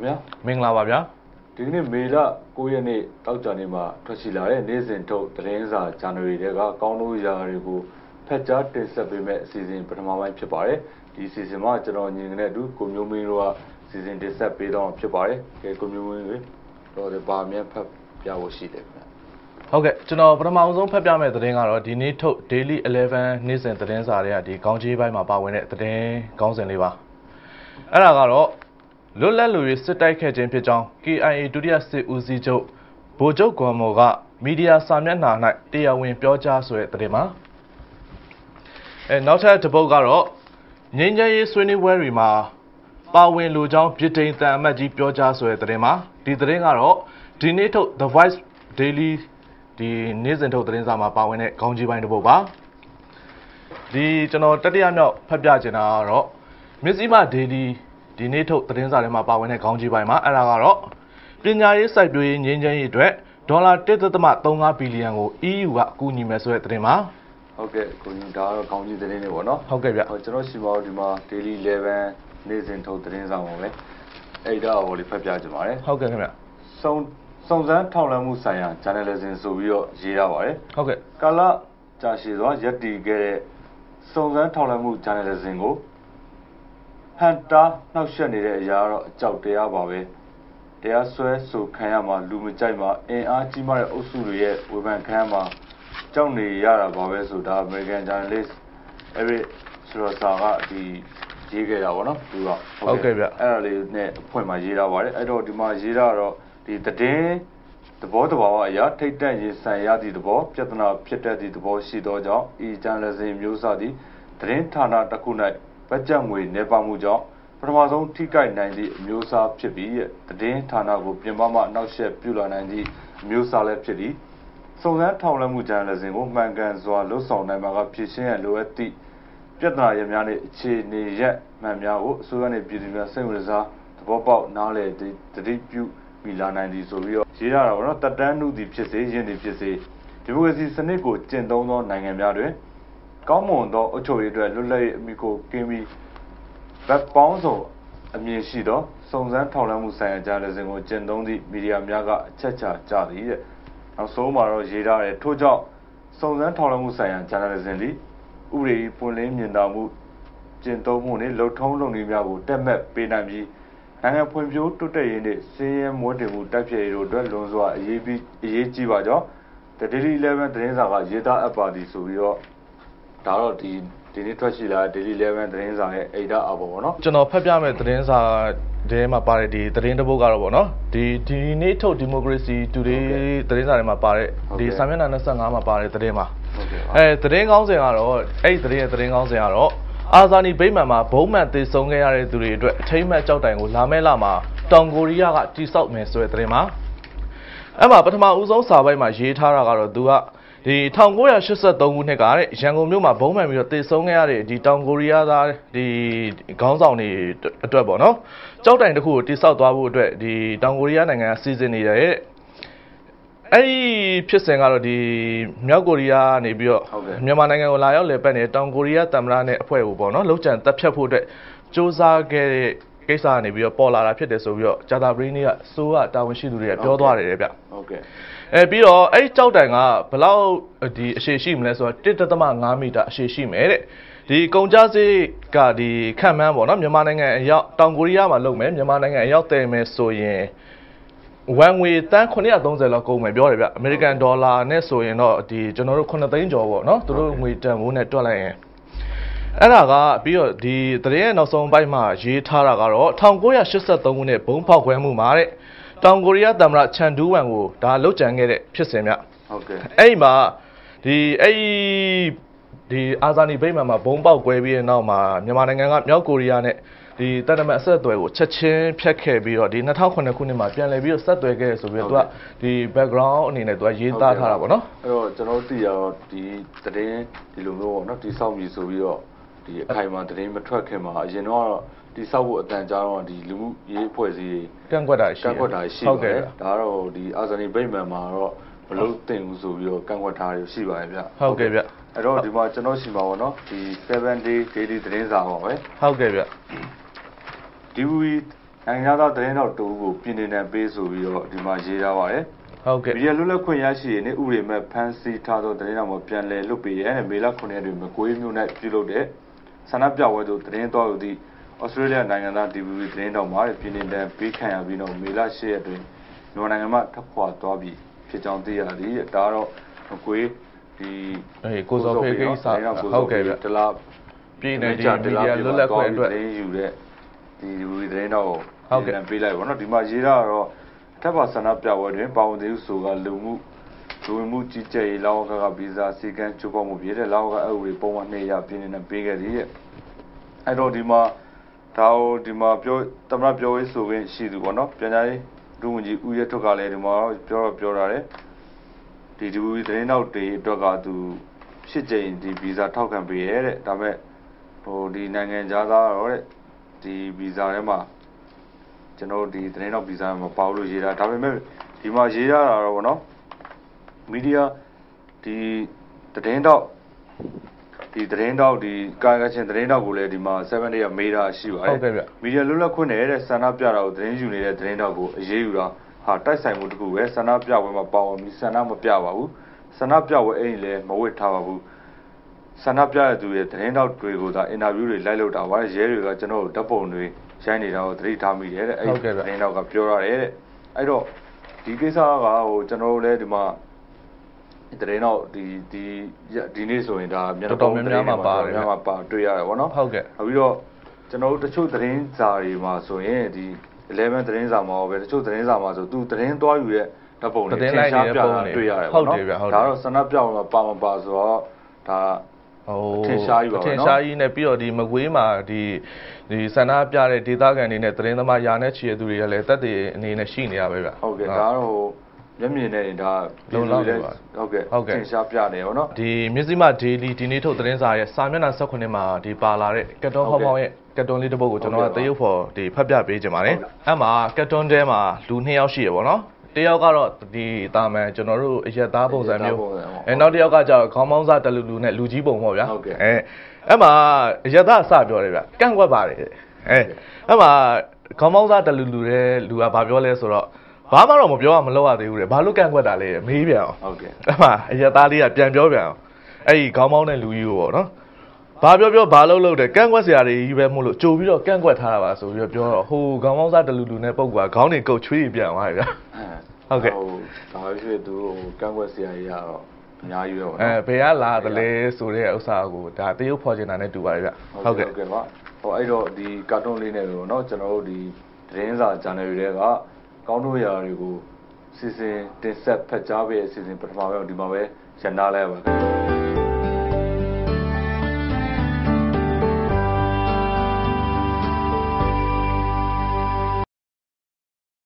င်္ဂလာပါခင်ဗျာမင်္ဂလာပါဗျာဒီကနေ့မေလ9ရက်နေ့တောက်ကြနေ့မှာထွက်ရှိလာတဲ့နေ့စဉ်ထုတ်သတင်းစာဂျာနယ်ရီတွေကကောင်းလို့ရာတွေကိုဖက်ကြားတင်ဆက်ပေးမဲ့အစီအစဉ်ပထမပိုင်းဖြစ်ပါတယ်ဒီအစီအစဉ်မှာကျွန်တော်ညီငယ်နဲ့အတူကိုမျိုးမင်းတို့ကစီစဉ်တင်ဆက်ပေးတော့ဖြစ်ပါတယ်ကဲကိုမျိုးမင်းတွေတော့ဒီပါမြတ်ဖက်ပြဖို့ရှိတယ်ခင်ဗျာဟုတ်ကဲ့ကျွန်တော်ပထမအောင်ဆုံးဖတ်ပြမယ့်သတင်းကတော့ဒီနေ့ထုတ် Daily 11နေ့စဉ်သတင်းစာတွေကဒီကောင်းကြီးပိုင်းမှာပါဝင်တဲ့သတင်းကောင်းစဉ်လေးပါအဲ့ဒါကတော့ လွတ်လပ်လူရေးစစ်တိုက်ခဲ့ခြင်းဖြစ်ကြောင်း KIA ဒုတိယစစ်ဦးစီးချုပ်ဗိုလ်ချုပ်ကွန်မော်က မီဒီယာစာမျက်နှာ၌တရားဝင်ပြောကြားဆိုတဲ့သတင်းပါအဲနောက်ထပ်တစ်ပုဒ်ကတော့ငင်းချရေးဆွေးနွေးပွဲတွေမှာပါဝင်လူကြောင်းပြည်ထိန်တန်အမတ်ကြီးပြောကြားဆိုတဲ့သတင်းပါဒီသတင်းကတော့ဒီနေ့ထုတ် The Voice Daily ဒီနေ့စဉ်ထုတ်သတင်းစာမှာပါဝင်တဲ့ခေါင်းကြီးပိုင်းတစ်ပုဒ်ပါဒီကျွန်တော်တတိယမြောက်ဖတ်ပြချင်တာကတော့မြစည်းမ Daily ဒီနေ့ထုတ်သတင်းစာထဲမှာပါဝင်တဲ့ခေါင်းကြီးပိုင်းမှာအဲ့ဒါကတော့ပညာရေးစိုက်ပျိုးရေးငင်းချမ်းရေးအတွက်ဒေါ်လာ1.35ဘီလီယံကို EU ကအကူအညီမယ်ဆိုတဲ့သတင်းပါဟုတ်ကဲ့ကိုကြီးဒါကတော့ကောင်းကြီးသတင်းတွေပေါ့နော်ဟုတ်ကဲ့ဗျဟိုကျွန်တော်ရှိပါတော့ဒီမှာ daily 11နေ့စဉ်ထုတ်သတင်းစာပါပဲအဲ့ဒါဟိုလေးဖက်ပြကြပါတယ်ဟုတ်ကဲ့ခင်ဗျစုံစုံစမ်းထောက်လှမ်းမှုဆိုင်ရာ journalism ဆိုပြီးတော့ရေးထားပါတယ်ဟုတ်ကဲ့ကာလကြာရှည်စွာရပ်တည်ခဲ့တဲ့စုံစမ်းထောက်လှမ်းမှု journalism ကို ဟန်တာနှောက်ယှက်နေတဲ့အရာတော့အကြောက်တရားပါပဲတရားစွဲဆိုခံရမှာလူမကြိုက်မှာအင်အားကြီးမားတဲ့အုပ်စုတွေရဲ့ဝေဖန်ခံရမှာကြောက်နေရတာပါပဲဆိုတာ American journalist Eric Schroeder ကဒီရေးခဲ့တာပေါ့နော်သူကအဲ့ဒါလေးနဲ့အဖွင့်မှာရေးထားပါတယ်အဲ့တော့ဒီမှာရေးတာတော့ဒီသတင်းသဘောတဘာဝအရာထိတ်တက်ရင်ဆန်ရသည့်သဘောပြဿနာဖြစ်တတ်သည့်သဘောရှိသောကြောင့်ဤဂျန်လစင်မျိုးစားသည့်သတင်းဌာနတစ်ခု၌ ဗတ်ကြငွေနေပါမှုကြောင့်ပထမဆုံးထိကိုက်နိုင်သည့်အမျိုးအစားဖြစ်ပြီးသတင်းဌာနကိုပြင်ပမှအနောက်ရှက်ပြုလာနိုင်သည့်အမျိုးအစားလည်းဖြစ်သည်စုံစမ်းထောက်လှမ်းမှုဂျန်လစင်ကိုမှန်ကန်စွာလှုပ်ဆောင်နိုင်မှာကဖြစ်ရှင်းရလိုအပ်သည့်ပြဿနာရများနှင့်အခြေအနေရက်မှန်များကိုအစိုးရနှင့်ပြည်သူများစိတ်ဝင်စားသဘောပေါက်နားလည်သည့်တတိပြုမိလာနိုင်သည်ဆိုပြီးတော့ရေးရတာပေါ့နော်တက်တန်းနုသည်ဖြစ်စေရင်းသည်ဖြစ်စေဒီမိုကရေစီစနစ်ကိုကျင့်သုံးသောနိုင်ငံများတွင် ကောင်းမွန်သောအုပ်ချုပ်ရေးအတွက်လွတ်လပ်ရေးအမိကိုကင်းပြီးဗတ်ပေါင်းစုံအမြင်ရှိသောစုံစမ်းထောက်လှမ်းမှုဆိုင်ရာဂျာနယ်စင်ကိုကျင့်သုံးသည့်မီဒီယာများကအချက်ချာကြသည်တဲ့နောက်ဆုံးမှာတော့ရေးထားတယ်ထို့ကြောင့်စုံစမ်းထောက်လှမ်းမှုဆိုင်ရာဂျာနယ်စင်သည်ဥပဒေပွင့်လင်းမြင်သာမှုကျင့်သုံးမှုနှင့်လှုပ်ထုံးလုပ်နည်းများကိုတက်မှတ်ပေးနိုင်ပြီးနိုင်ငံဖွံ့ဖြိုးတိုးတက်ရေးနှင့်စည်ရဲမွေးတင်မှုတိုက်ဖျက်ရေးတို့အတွက်လွန်စွာအရေးကြီးအရေးကြီးပါကြောင်း The Daily 11သတင်းစာကရေးသားအပ်ပါသည်ဆိုပြီးတော့ ဒါတော့ဒီဒီနေ့ထွက်ရှိလာတဲ့ Daily 11သတင်းစာရဲ့အိဒါအပေါ်ပေါ့နော်ကျွန်တော်ဖတ်ပြမယ့်သတင်းစာထဲမှာပါတဲ့ဒီသတင်းတစ်ပုဒ်ကတော့ဗောနော်ဒီဒီနေ့ထုတ် Democracy Today သတင်းစာထဲမှာပါတဲ့ဒီစာမျက်နှာ25မှာပါတဲ့သတင်းပါဟုတ်ကဲ့ပါအဲသတင်းကောင်းစဉ်ကတော့အဲ့ဒီသတင်းရဲ့သတင်းကောင်းစဉ်ကတော့အာဇာနည်ဗိမာန်မှာဘုံမှန်သေဆုံးခဲ့ရတဲ့သူတွေအတွက်အထိမ့်မှတ်ကြောက်တိုင်ကိုလာမဲလာမှာတောင်ကိုရီးယားကတိစောက်မယ်ဆိုတဲ့သတင်းပါအဲ့မှာပထမဦးဆုံးစာပိုက်မှာရေးထားတာကတော့သူက ဒီ1983ခုနှစ်ကတဲ့ရန်ကုန်မြို့မှာဘုံမှန်ပြီးတော့သေဆုံးခဲ့ရတဲ့ဒီတောင်ကိုရီးယားသားဒီခေါင်းဆောင်တွေအတွက်ပေါ့နော်ကြောက်တိုင်တစ်ခုကိုတိစောက်သွားဖို့အတွက်ဒီတောင်ကိုရီးယားနိုင်ငံကစီစဉ်နေတဲ့အဲ့ဒီဖြစ်စဉ်ကတော့ဒီမြောက်ကိုရီးယားကနေပြီးတော့ဟုတ်ကဲ့မြန်မာနိုင်ငံကိုလာရောက်လည်ပတ်နေတဲ့တောင်ကိုရီးယားသမ္မတနဲ့အဖွဲ့ကိုပေါ့နော်လှုပ်ကြံတပ်ဖြတ်ဖို့အတွက်စ조사ခဲ့တဲ့ ကိစ္စကနေပြီးတော့ပေါ်လာတာဖြစ်တယ်ဆိုပြီးတော့ဂျာတာပရင်းတွေကစိုးကတာဝန်ရှိသူတွေကပြောသွားတယ်တဲ့ဗျဟုတ်ကဲ့အဲပြီးတော့အဲ့ဒီကြောက်တိုင်ကဘယ်လောက်ဒီအရှည်ရှိမလဲဆိုတော့1.5မီတာအရှည်ရှိမယ်တဲ့ဒီကုန်ကြစည်ကဒီခန့်မှန်းပေါ့နော်မြန်မာနိုင်ငံအရောက်တောင်ကိုရီးယားမှာလုပ်မယ်မြန်မာနိုင်ငံအရောက်တည်မယ်ဆိုရင်ဝန်ငွေတန်း930လောက်ကုန်မယ်ပြောတယ်ဗျအမေရိကန်ဒေါ်လာနဲ့ဆိုရင်တော့ဒီကျွန်တော်တို့9သိန်းကျော်ပေါ့နော်သူတို့ငွေတန်ဖိုးနဲ့တွက်လိုက်ရင် အဲ့ဒါကပြီးတော့ဒီသတင်းရဲ့နောက်ဆုံးပိုင်းမှာရေးထားတာကတော့1983ခုနှစ်ဘုံဖောက်ခွဲမှုမှာတဲ့တောင်ကိုရီးယားသမ္မတချန်ဒူးဝမ်ကိုဒါလုတ်ကြံခဲ့တဲ့ဖြစ်စဉ်ဗျဟုတ်ကဲ့အဲ့ဒီမှာဒီအဲ့ဒီဒီအာဇာနည်ဗိမာန်မှာဘုံပေါက်ကွဲပြီးတဲ့နောက်မှာမြန်မာနိုင်ငံကမြောက်ကိုရီးယားနဲ့ဒီတပ်နမတ်အဆက်အသွယ်ကိုချက်ချင်းဖြတ်ခဲ့ပြီးတော့ဒီ2009ခုနှစ်မှာပြန်လည်ပြီးတော့ဆက်သွယ်ခဲ့ဆိုပြီးတော့သူကဒီ background အနေနဲ့သူကရေးသားထားတာပေါ့နော်အဲ့တော့ကျွန်တော်တို့သိရတော့ဒီသတင်းဒီလိုမျိုးပေါ့နော်ဒီစောက်ပြီဆိုပြီးတော့ ဒီအခိုင်အမာသတင်းမထွက်ခင်မှာအရင်တော့ဒီစောက်ဖို့အတန်ကြားတော့ဒီလူမှုရေးအဖွဲ့အစည်းကန့်ကွက်တာရှိကန့်ကွက်တာရှိဟုပါတ်တကဲ့ယ်ဒါကတော့ဒီအာဇာနည်ဗိမာန်မှာတော့မလို့တင်ဘူးဆိုပြီးတော့ကန့်ကွက်ထားရရှိပါတယ်ဗျဟုတ်ကဲ့ဗျအဲ့တော့ဒီမှာကျွန်တော်ရှိမှာပေါ့နော်ဒီ7 day daily သတင်းစာပါပဲဟုတ်ကဲ့ဗျ DVB နိုင်ငံသားသတင်းတော်တူကိုပြည်နေနဲ့ပေးဆိုပြီးတော့ဒီမှာရေးထားပါတယ်ဟုတ်ကဲ့မီဒီယာလွတ်လပ်ခွင့်ရရှိရေးနဲ့ဥပဒေမဲ့ဖမ်းဆီးထားသောသတင်းတော်မှာပြန်လည်လွတ်ပေးရဲနဲ့မေလ9ရက်တွင်မကွေးမြို့၌ပြုလုပ်တဲ့ ဆန္ဒပြပွဲသို့သတင်းတော်ယူသည့်ဩစတြေးလျနိုင်ငံသား DVB သတင်းတော်မှာပြည်နေနဲ့ပေးခံရပြီးတော့မေလ10ရက်တွင်မြန်မာနိုင်ငံမှထပ်ခွာသွားပြီးဖြစ်ကြောင်းသိရသည်တဲ့ဒါကတော့မကွေးဒီအေးကိုစောဖေးကိစ္စသတင်းတော်ကိုဟုတ်ကဲ့ဗျတလားပြည်နယ်ဒီမီဒီယာလွတ်လပ်ခွင့်အတွက်သတင်းယူတဲ့ဒီဒီသတင်းတော့ဟုတ်ကဲ့ပြန်ပေးလိုက်ပါတော့ဒီမှာရေးတာကတော့အထက်ပါဆန္ဒပြပွဲတွင်ပါဝင်သေးဟုဆိုကလူမှု လူဝင်မှုကြီးကြပ်ရေးလောကကဗီဇာစီကံချိုးဖောက်မှုဖြစ်တဲ့လောကအဥပဒေပုံမှန်2ရပြင်းနေပေးခဲ့သည်တဲ့အဲ့တော့ဒီမှာဒါဟိုဒီမှာပြောတမရပြောရေးဆိုရင်ရှိသူပေါ့နော်ပြန်ကြားရေးလူဝင်ကြီးဦးရထွက်ကလည်းဒီမှာပြောတော့ပြောတာတယ်ဒီဒီသတင်းတော့တွေအတွက်ကသူရှစ်ကြိမ်ဒီဗီဇာထောက်ခံပေးရဲတဲ့ဒါပေမဲ့ဟိုဒီနိုင်ငံသားတော့တဲ့ဒီဗီဇာထဲမှာကျွန်တော်တို့ဒီသတင်းတော့ဗီဇာမပါဘူးလို့ရေးတာဒါပေမဲ့ဒီမှာရေးရတာတော့ဗောနော် မီဒီယာဒီသတင်းတော့ဒီသတင်းတော့ဒီကာကချင်းသတင်းတော့ကိုလည်းဒီမှာ7 day ကမေးတာရှိပါတယ်ဟုတ်ကဲ့ဗျမီဒီယာလွတ်လပ်ခွင့်နဲ့တဲ့ဆန္ဒပြတာကိုသတင်းယူနေတဲ့သတင်းတော့ကိုအရေးယူတာဟာတိုက်ဆိုင်မှုတစ်ခုပဲဆန္ဒပြပွဲမှာပါဝင်ပြီးဆန္ဒမပြပါဘူးဆန္ဒပြပွဲအဲ့ဒီလည်းမဝတ်ထားပါဘူးဆန္ဒပြတဲ့သူရဲ့သတင်းတော့တွေကိုသာအင်တာဗျူးတွေလိုက်လုပ်တာပါရဲတွေကကျွန်တော်တို့ဓာတ်ပုံတွေရိုက်နေတာကိုသတိထားမိတယ်တဲ့အဲ့ဟုတ်ကဲ့ဗျသတင်းတော့ကပြောရတယ်တဲ့အဲ့တော့ဒီကိစ္စကဟိုကျွန်တော်တို့လည်းဒီမှာ ဒီသတင်းတော့ဒီဒီဒီနေ့ဆိုရင်ဒါမျက်နှာတော်တော်များများမှာပါတယ်များမှာပါတွေ့ရတယ်ဗောနော်ဟုတ်ကဲ့နောက်ပြီးတော့ကျွန်တော်တို့တချို့သတင်းစာတွေမှာဆိုရင်ဒီ11သတင်းစာမှာပဲတချို့သတင်းစာမှာဆိုသူသတင်းသွားယူရဲ့ဓာတ်ပုံတွေသတင်းလိုက်နေတဲ့ပုံတွေတွေ့ရတယ်ဟုတ်ပေါ့တယ်နော်ဗျဟုတ်တယ်ဒါတော့စနပ်ပြောင်းမှာပါမပါဆိုတော့ဒါဟိုအထင်ရှားကြီးပါပဲအထင်နော်ရှားကြီးနဲ့ပြီးတော့ဒီမကွေးမှာဒီဒီဆန္ဒပြတဲ့ဒေသခံတွေနဲ့သတင်းသမားယာနဲ့ချီတဲ့သူတွေကလည်းတက်တည်အနေနဲ့ရှိနေရပဲဗျဟုတ်ကဲ့ဒါကတော့ဟို မျက်မြင်နဲ့ဒါလုံလောက်နေပါဟုတ်ကဲ့ဟုတ်ကဲ့ထင်ရှားပြနေရောနော်ဒီမြစည်းမ daily ဒီနေ့ထုတ်သတင်းစာရဲ့စာမျက်နှာ18မှာဒီပါလာတဲ့ကတ်တွန်းဟုဟောတ်ကဲ့င်းဟောင်းရဲ့ကတ်တွန်းလေးတစ်ပုဒ်ကိုကျွန်တော်ကဟုတ်တကဲ့ပါရုပ်ဖော်ဒီဖတ်ပြပေးခြင်းပါတယ်ဟုတ်ကဲ့အဲ့မှာကတ်တွန်းထဲမှာလူ2ယောက်ရှိရပေါ့နော်တယောက်ကတော့ဒီတာမန်ကျွန်တော်တို့အရက်သားပုံစံမျိုးအရက်သားပုံစံပေါ့အဲနောက်တစ်ယောက်ကကျတော့ခေါင်းမောင်းစားတလူလူနဲ့လူကြီးပုံပေါ့ဗျာဟုတ်ကဲ့အဲအဲ့မှာအရက်သားအစပြောတယ်ဗျကန့်ကွက်ပါတယ်တဲ့အဲအဲ့မှာခေါင်းမောင်းစားတလူလူတဲ့လူကဘာပြောလဲဆိုတော့ ဘာမှတော့မပြောရမလုပ်ရသေးဘူးလေဘာလို့ကန့်ကွက်တာလဲမေးပြန်အောင်ဟုတ်ကဲ့အဲ့မှာအရသားလေးကပြန်ပြောပြန်အောင်အဲ့ဒီခေါင်းပေါင်းတဲ့လူကြီးကိုပေါ့နော်ဘာပြောပြောဘာလုပ်လုပ်တယ်ကန့်ကွက်စရာတွေကြီးပဲမို့လို့ကြိုပြီးတော့ကန့်ကွက်ထားတာပါဆိုပြီးတော့ပြောတော့ဟိုခေါင်းပေါင်းစားတလူလူနဲ့ပုတ်ကွာခေါင်းတွေကုတ်ချွေးပြန်သွားပြီဗျဟုတ်ကဲ့ဟိုဒါပဲဖြစ်သူဟိုကန့်ကွက်စရာကြီးကတော့အများကြီးပဲပေါ့နော်အဲဘယ်ကလာတယ်လဲဆိုတဲ့ဥစ္စာကိုဒါတရုပ်ဖော်ချင်တာနဲ့တူပါတယ်ဗျဟုတ်ကဲ့ဟုတ်ကဲ့ပါဟိုအဲ့တော့ဒီကာတွန်းလေးနဲ့ပဲပေါ့နော်ကျွန်တော်တို့ဒီသတင်းစာ channel တွေက ကောင်းတို့ရာတွေကိုစီစဉ်တင်ဆက်ဖက်ကြားပေးတဲ့စီစဉ်ပထမဆုံးဒီမှာပဲရန်နာလိုက်ပါခင်ဗျာ